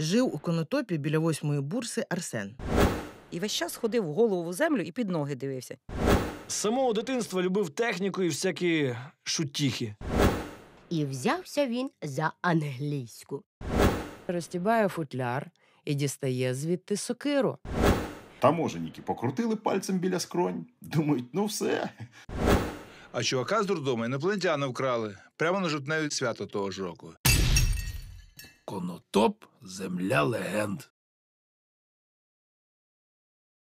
Жив у конотопі біля восьмої бурси Арсен. І весь час ходив голову в землю і під ноги дивився. З самого дитинства любив техніку і всякі шутіхи. І взявся він за англійську. Розтібає футляр і дістає звідти сокиру. Таможенники покрутили пальцем біля скронь. Думають, ну все. А чувака з дурдому інопланетяни вкрали прямо на жовтневі свято того ж року. Конотоп земля легенд.